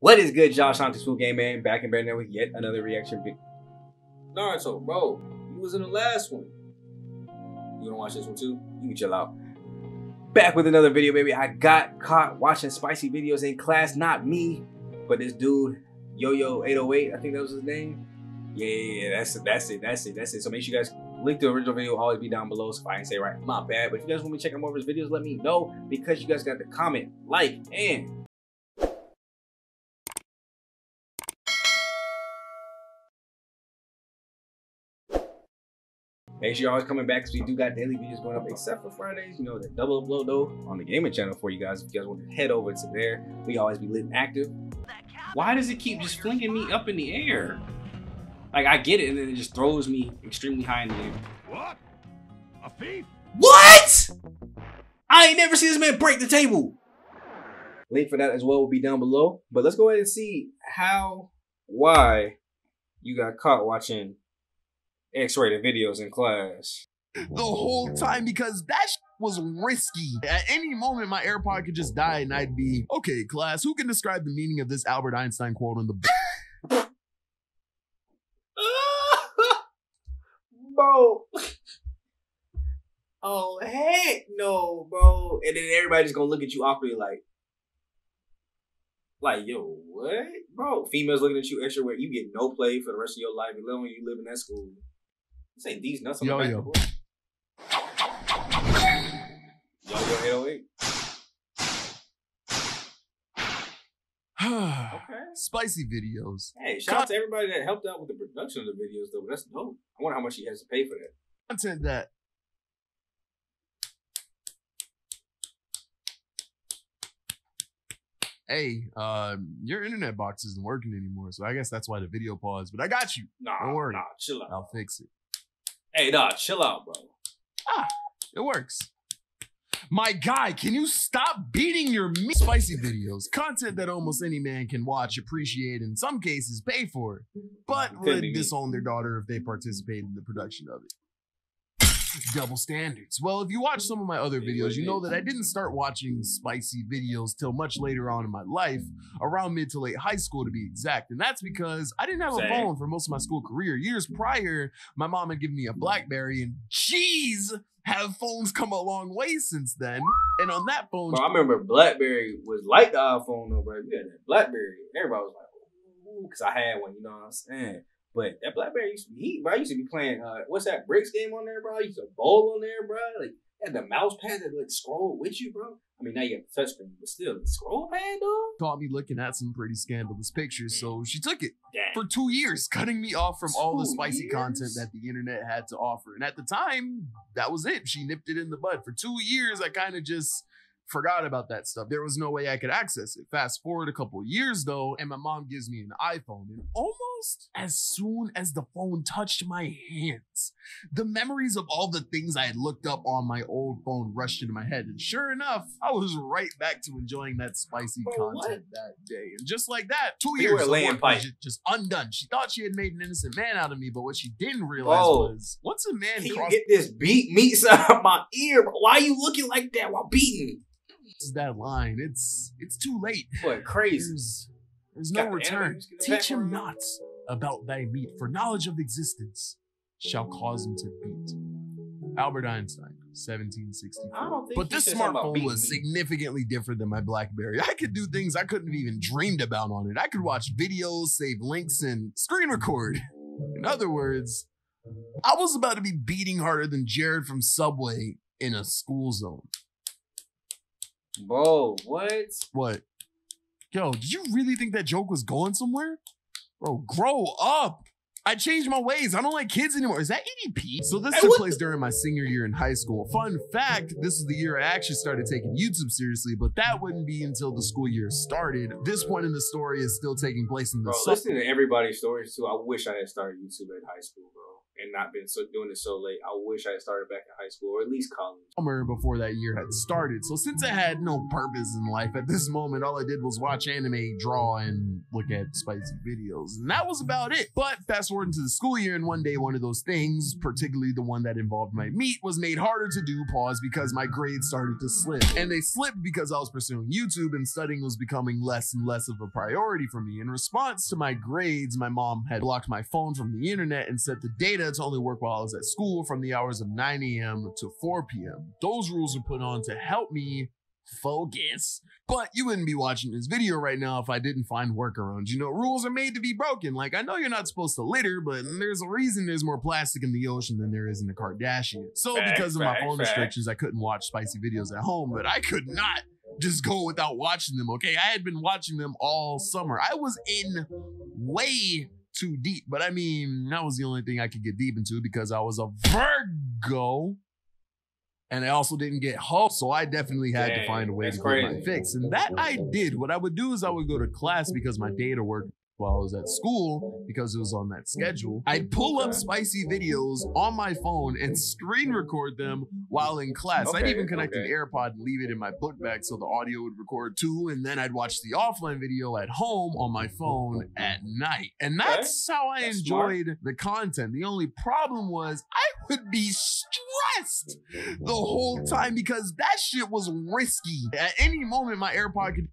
What is good, Josh Hunter School Game Man? Back in Bear with yet another reaction video. Naruto, bro, you was in the last one. You gonna watch this one too? You can chill out. Back with another video, baby. I got caught watching spicy videos in class. Not me, but this dude, Yo Yo 808. I think that was his name. Yeah, yeah, yeah, that's it. That's it. That's it. That's it. So make sure you guys link to the original video will always be down below. So if I ain't say right, my bad. But if you guys want me to check out more of his videos, let me know because you guys got the comment, like, and Make sure you're always coming back because we do got daily videos going up, except for Fridays. You know, the double upload though on the gaming channel for you guys. If you guys want to head over to there, we always be lit and active. Why does it keep just flinging me up in the air? Like I get it, and then it just throws me extremely high in the air. What? A thief? What? I ain't never seen this man break the table. Link for that as well will be down below. But let's go ahead and see how, why you got caught watching X-rated videos in class. the whole time because that sh- was risky. At any moment, my AirPod could just die, and I'd be okay. Class, who can describe the meaning of this Albert Einstein quote on the? bro. Oh heck no, bro. And then everybody's gonna look at you awkwardly like, like, yo, what? Bro, females looking at you extra where you get no play for the rest of your life, and when you live in that school. This ain't these nuts on Yo, the back yo. board. Yo, yo, 808. Okay. Spicy videos. Hey, shout out to everybody that helped out with the production of the videos, though. That's dope. I wonder how much he has to pay for that. Content that Hey, uh, your internet box isn't working anymore, so I guess that's why the video paused. But I got you. Nah, Don't worry. nah, chill out. I'll fix it. Hey, nah, chill out, bro. Ah, it works. My guy, can you stop beating your meat? Spicy videos, content that almost any man can watch, appreciate, in some cases pay for, but would disown their daughter if they participated in the production of it. Double standards. Well, if you watch some of my other It is what videos, you know that I didn't start watching spicy videos till much later on in my life, around mid to late high school to be exact. And that's because I didn't have a phone for most of my school career. Years prior, my mom had given me a Blackberry, and geez, have phones come a long way since then. And on that phone, Bro, I remember BlackBerry was like the iPhone, though, bro. You had that BlackBerry. Everybody was like, ooh, because I had one, you know what I'm saying? But that BlackBerry used to be heat, bro. I used to be playing, uh, what's that, Bricks game on there, bro? I used to bowl on there, bro. Like, had the mouse pad that, like, scroll with you, bro. I mean, now you have the touchscreen, but still, the scroll pad, though? caught me looking at some pretty scandalous pictures, so she took it Damn. for two years, cutting me off from all the Two spicy content that the internet had to offer. And at the time, that was it. She nipped it in the bud. For two years, I kind of just forgot about that stuff. There was no way I could access it. Fast forward a couple years though, and my mom gives me an iPhone. And almost as soon as the phone touched my hands, the memories of all the things I had looked up on my old phone rushed into my head. And sure enough, I was right back to enjoying that spicy Bro, what? content that day. And just like that, two You years were of laying pipe. ju- just undone. She thought she had made an innocent man out of me, but what she didn't realize Bro. was once a man Can you get this beat meats out of my ear, bro? Why are you looking like that while beating? that line, it's it's too late. Boy, crazy. There's, there's no return. the Teach him background. not about thy meat, for knowledge of existence shall cause him to beat. Albert Einstein, 1764. I don't think But this said something about smartphone was significantly different than my BlackBerry. I could do things I couldn't have even dreamed about on it. I could watch videos, save links, and screen record. In other words, I was about to be beating harder than Jared from Subway in a school zone. Bro, what? What? Yo, did you really think that joke was going somewhere? Bro, grow up. I changed my ways. I don't like kids anymore. Is that EDP? So this Hey, took place during my senior year in high school. Fun fact, this is the year I actually started taking YouTube seriously, but that wouldn't be until the school year started. This point in the story is still taking place in the Bro, summer. listening to everybody's stories too, I wish I had started YouTube at high school, bro. And not been so doing it so late. I wish I had started back in high school or at least college. summer before that year had started. So since I had no purpose in life at this moment, all I did was watch anime, draw, and look at spicy videos. And that was about it. But fast forward into the school year, and one day one of those things, particularly the one that involved my meat, was made harder to do, pause, because my grades started to slip. And they slipped because I was pursuing YouTube and studying was becoming less and less of a priority for me. In response to my grades, my mom had blocked my phone from the internet and set the data to only work while I was at school from the hours of 9 a.m. to 4 p.m. Those rules were put on to help me focus. But you wouldn't be watching this video right now if I didn't find workarounds. You know, rules are made to be broken. Like, I know you're not supposed to litter, but there's a reason there's more plastic in the ocean than there is in the Kardashian. So, Fact, because of my phone fact. restrictions, I couldn't watch spicy videos at home, but I could not just go without watching them, okay? I had been watching them all summer. I was in way too deep, but I mean, that was the only thing I could get deep into because I was a Virgo. And I also didn't get hooked, so I definitely had to find a way to get my fix. And that I did. What I would do is I would go to class because my data worked while I was at school because it was on that schedule. I'd pull up spicy videos on my phone and screen record them while in class. I'd even connect okay. an AirPod and leave it in my book bag so the audio would record too. And then I'd watch the offline video at home on my phone at night. And that's how I That's smart. enjoyed the content. The only problem was I would be stressed the whole time because that shit was risky. At any moment, my AirPod could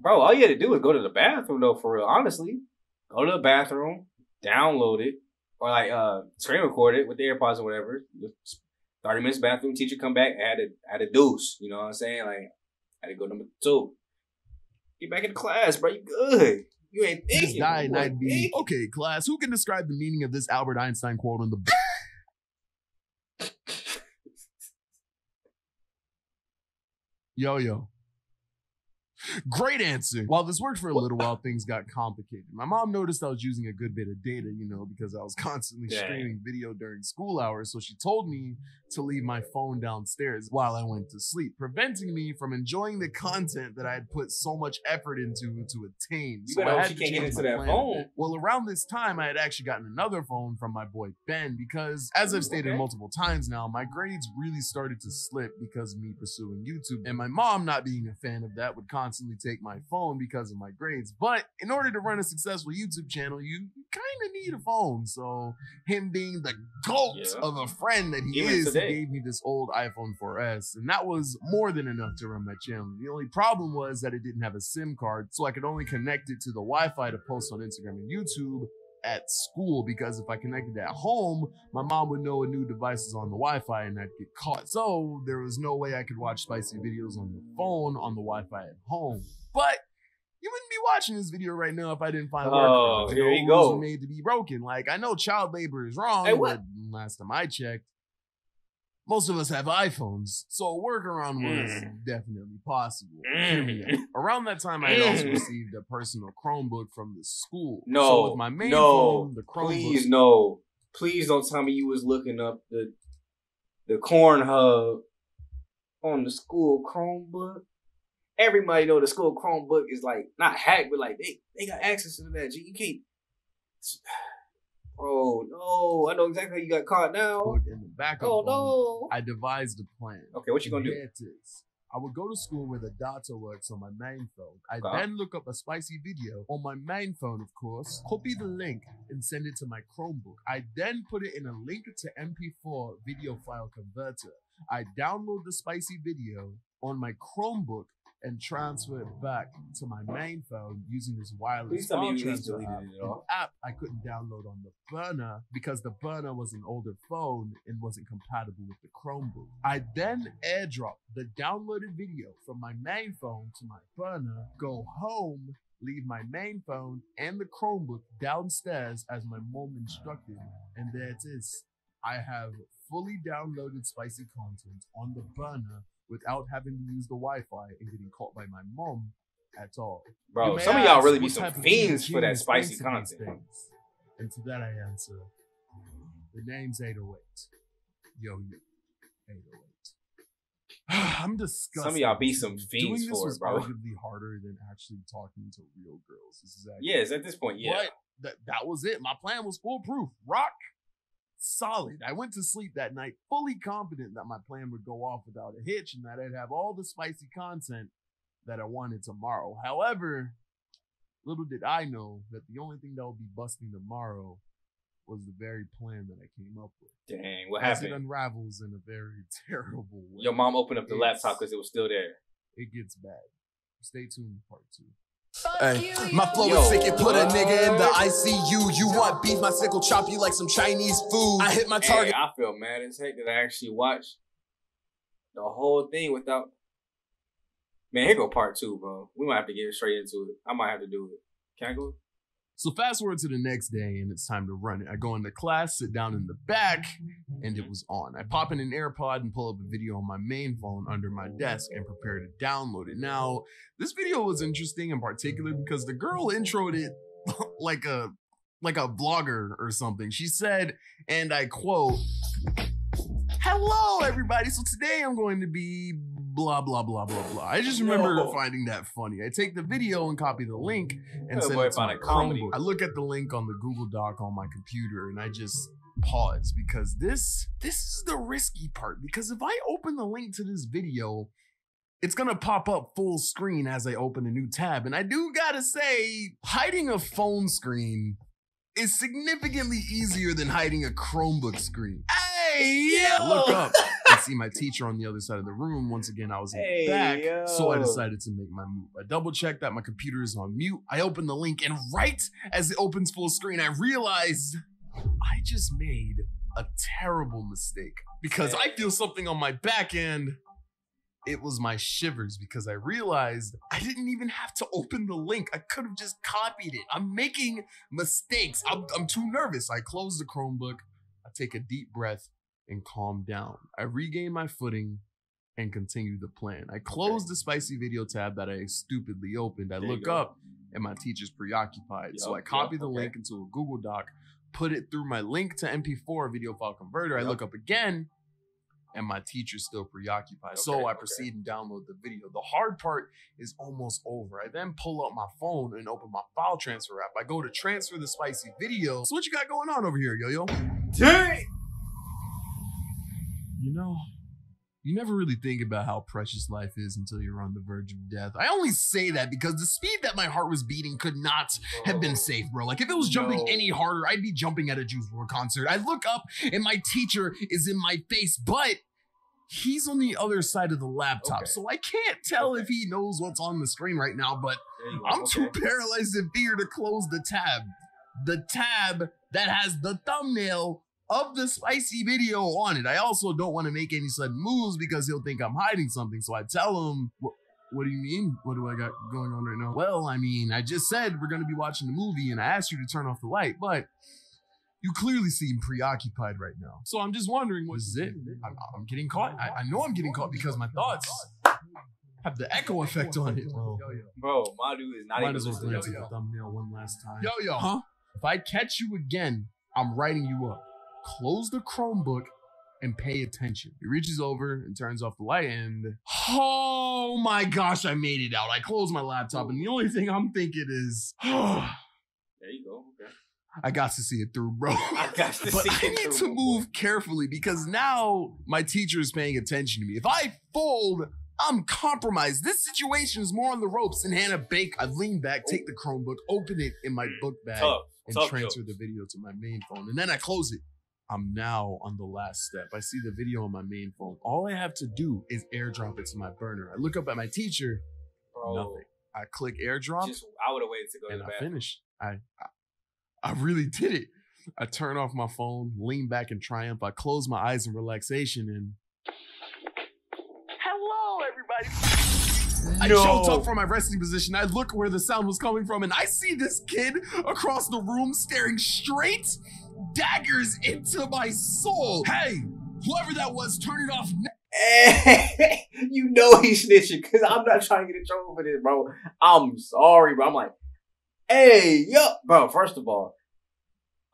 Bro, all you had to do was go to the bathroom though, for real. Honestly, go to the bathroom, download it, or like uh screen record it with the AirPods or whatever. Thirty minutes bathroom, teacher come back, add a add a deuce. You know what I'm saying? Like, had to go number two. Get back into class, bro. You good? You ain't thinking. boy. I'd be okay, class. Who can describe the meaning of this Albert Einstein quote on the Yo yo. Great answer. While this worked for a little while, things got complicated. My mom noticed I was using a good bit of data, you know, because I was constantly Dang. streaming video during school hours. So she told me to leave my phone downstairs while I went to sleep, preventing me from enjoying the content that I had put so much effort into to attain. You So better I hope had she to can't get into that phone. Well, around this time, I had actually gotten another phone from my boy Ben because, as I've stated Okay. multiple times now, my grades really started to slip because of me pursuing YouTube. And my mom, not being a fan of that, would constantly take my phone because of my grades. But in order to run a successful YouTube channel, you kind of need a phone. So, him being the goat Yeah. of a friend that he Even is, today. he gave me this old iPhone 4S. And that was more than enough to run my channel. The only problem was that it didn't have a SIM card, so I could only connect it to the Wi Fi to post on Instagram and YouTube at school because if I connected at home, my mom would know a new device is on the Wi-Fi and I'd get caught. So there was no way I could watch spicy videos on the phone on the Wi-Fi at home. But you wouldn't be watching this video right now if I didn't find a Oh, here you go. Made to be broken. Like I know child labor is wrong, Hey, but last time I checked, most of us have iPhones, so a workaround was Mm. definitely possible. Mm. Hear me out. Around that time, I had also received a personal Chromebook from the school. No, so with my main no, phone, the Chromebook. please no, please don't tell me you was looking up the the corn hub on the school Chromebook. Everybody know the school Chromebook is like not hacked, but like they they got access to that. You can't. Oh no! I know exactly how you got caught now. in the backup Oh no! I devised a plan. Okay, what you gonna do? Here it is. I would go to school where the data works on my main phone. I Okay. then look up a spicy video on my main phone, of course, copy the link and send it to my Chromebook. I then put it in a link to MP4 video file converter. I download the spicy video on my Chromebook and transfer it back to my main phone using this wireless Please tell me file you transfer app. it An app I couldn't download on the burner because the burner was an older phone and wasn't compatible with the Chromebook. I then airdrop the downloaded video from my main phone to my burner, go home, leave my main phone and the Chromebook downstairs as my mom instructed, and there it is. I have fully downloaded spicy content on the burner without having to use the Wi-Fi and getting caught by my mom at all. Bro, some of y'all really be some fiends for that spicy thinks of these content. things? And to that I answer, the name's 808. Yo, yo, 808. I'm disgusted. Some of y'all be some Doing fiends this for was it, bro. arguably harder than actually talking to real girls. This is actually Yes, at this point, yeah. but that, that was it. My plan was foolproof. Rock, solid. I went to sleep that night fully confident that my plan would go off without a hitch and that I'd have all the spicy content that I wanted tomorrow. However, little did I know that the only thing that would be busting tomorrow was the very plan that I came up with. Dang, what As it happened? unravels in a very terrible way. Your mom opened up the It's- laptop because it was still there. It gets bad. Stay tuned for part two. Hey, my flow Yo, is sick, it put a nigga in the? ICU. You want beef, my sickle chop you like some Chinese food. I hit my Hey, target. I feel mad as heck that I actually watched the whole thing without. Man, here go part two, bro. We might have to get straight into it. I might have to do it. Can I go? So fast forward to the next day and it's time to run it. I go into class, sit down in the back, and it mm-hmm. was on. I pop in an AirPod and pull up a video on my main phone under my desk and prepare to download it. Now, this video was interesting in particular because the girl introed it like a like a vlogger or something. She said, and I quote, Hello, everybody. So today I'm going to be blah, blah, blah, blah, blah. I just remember No. finding that funny. I take the video and copy the link and Oh, send boy, it to my a comedy. Chromebook. I look at the link on the Google Doc on my computer and I just pause because this this is the risky part because if I open the link to this video it's gonna pop up full screen as I open a new tab. And I do gotta say, hiding a phone screen is significantly easier than hiding a Chromebook screen. Hey, I look up and see my teacher on the other side of the room. Once again, I was in Hey, the back, so I decided to make my move. I double checked that my computer is on mute. I open the link, and right as it opens full screen, I realized I just made a terrible mistake because I feel something on my back end. It was my shivers because I realized I didn't even have to open the link. I could have just copied it. I'm making mistakes. I'm, I'm too nervous. I close the Chromebook. I take a deep breath and calm down. I regain my footing and continue the plan. I close the spicy video tab that I stupidly opened. I There look up and my teacher's preoccupied. so I copy yup, the okay. link into a Google Doc, put it through my link to MP4 video file converter. I look up again and my teacher's still preoccupied. so I okay. proceed and download the video. The hard part is almost over. I then pull up my phone and open my file transfer app. I go to transfer the spicy video. So what you got going on over here, yo yo? Dang. You know, you never really think about how precious life is until you're on the verge of death. I only say that because the speed that my heart was beating could not have been safe, bro. Like if it was jumping No. any harder, I'd be jumping at a Juice WRLD concert. I look up and my teacher is in my face, but he's on the other side of the laptop. Okay. So I can't tell if he knows what's on the screen right now, but There you go. I'm okay. too paralyzed in fear to close the tab. The tab that has the thumbnail of the spicy video on it. I also don't want to make any sudden moves because he'll think I'm hiding something. So I tell him, what, what do you mean? What do I got going on right now? Well, I mean, I just said we're going to be watching the movie and I asked you to turn off the light, but you clearly seem preoccupied right now. So I'm just wondering, what is it? I'm, I'm getting caught. I, I know I'm getting caught because my thoughts have the echo effect on it. Well, Bro, my dude is not might even as well glance at the thumbnail one last time. Yo, yo. Huh? If I catch you again, I'm writing you up. Close the Chromebook and pay attention. He reaches over and turns off the light and oh my gosh, I made it out. I close my laptop and the only thing I'm thinking is There you go. Okay. I got to see it through, bro. I got to but I need through, to boy. move carefully because now my teacher is paying attention to me. If I fold, I'm compromised. This situation is more on the ropes than Hannah Baker. I lean back, take the oh. Chromebook, open it in my book bag, Tough. and Tough transfer jokes. the video to my main phone. And then I close it. I'm now on the last step. I see the video on my main phone. All I have to do is airdrop it to my burner. I look up at my teacher, Bro, nothing. I click airdrop Just, I would have waited to go to and the I bathroom. finish. I, I I really did it. I turn off my phone, lean back in triumph. I close my eyes in relaxation and Hello everybody. I choked up from my resting position. I look where the sound was coming from and I see this kid across the room staring straight daggers into my soul. Hey, whoever that was, turn it off now. Hey, you know he's snitching because I'm not trying to get in trouble for this, bro. I'm sorry, bro. I'm like, hey, yo, bro. First of all,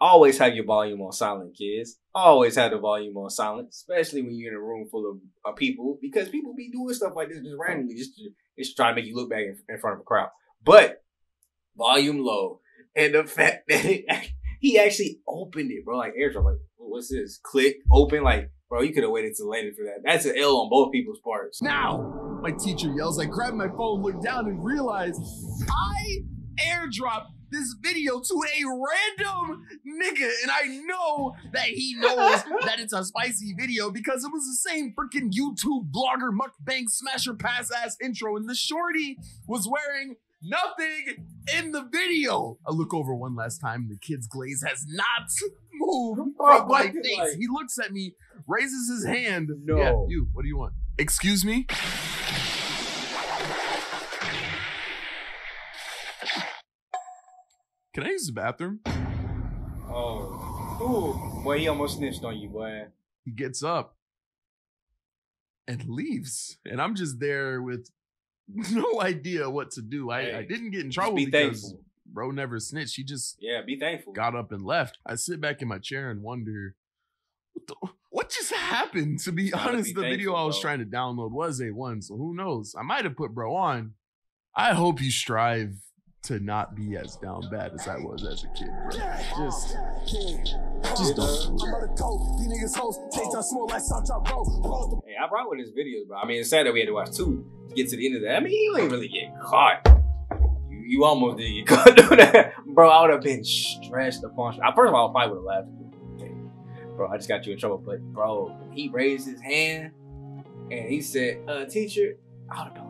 always have your volume on silent, kids. Always have the volume on silent, especially when you're in a room full of uh, people, because people be doing stuff like this just randomly, just to, just trying to make you look back in, in front of a crowd. But volume low, and the fact that it, He actually opened it, bro. Like airdrop, like what's this? Click, open, like bro. You could have waited till later for that. That's an L on both people's parts. Now, my teacher yells. I grab my phone, look down, and realize I airdropped this video to a random nigga, and I know that he knows that it's a spicy video because it was the same freaking YouTube blogger mukbang smasher pass ass intro, and the shorty was wearing nothing in the video. I look over one last time, the kid's glaze has not moved from my face. He looks at me, raises his hand. No. Yeah, you. What do you want? Excuse me. Can I use the bathroom? Oh, ooh, boy, he almost snitched on you, boy. He gets up and leaves, and I'm just there with no idea what to do. I, I didn't get in trouble be because thankful. bro never snitched. He just Yeah, be thankful. got up and left. I sit back in my chair and wonder what, the, what just happened. To be honest, be the video I was bro. trying to download was A1, so who knows? I might have put bro on. I hope you strive to not be as down bad as I was as a kid, bro. Just, just don't do it. Hey, I brought with his videos, bro. I mean, it's sad that we had to watch two to get to the end of that. I mean, you ain't really get caught. You, you almost did get caught doing that, bro. I would have been stressed upon. I first of all, I probably would have laughed. Bro, I just got you in trouble, but bro, he raised his hand and he said, "Uh, teacher," I would have been like, "No, bro.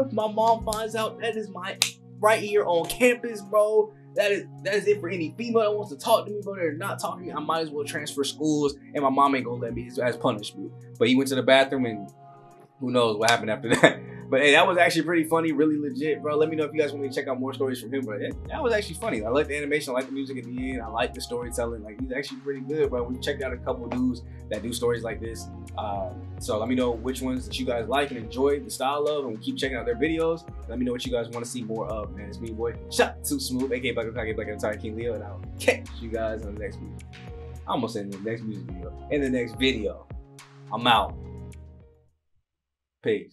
If my mom finds out, that is my right here on campus, bro." That is that is it for any female that wants to talk to me, but They're not talking me. I might as well transfer schools, and my mom ain't gonna let me as punishment. But he went to the bathroom, and who knows what happened after that. But hey, that was actually pretty funny, really legit, bro. Let me know if you guys want me to check out more stories from him, bro. That, that was actually funny. I like the animation, I like the music at the end, I like the storytelling. Like he's actually pretty good, bro. We checked out a couple dudes that do stories like this. Um, so let me know which ones that you guys like and enjoy the style of, and we keep checking out their videos. Let me know what you guys want to see more of, man. It's me, boy. Sean2Smoove, aka Black Black Black Entire King Leo, and I'll catch you guys on the next video. I'm almost said in the next music video. In the next video. I'm out. Peace.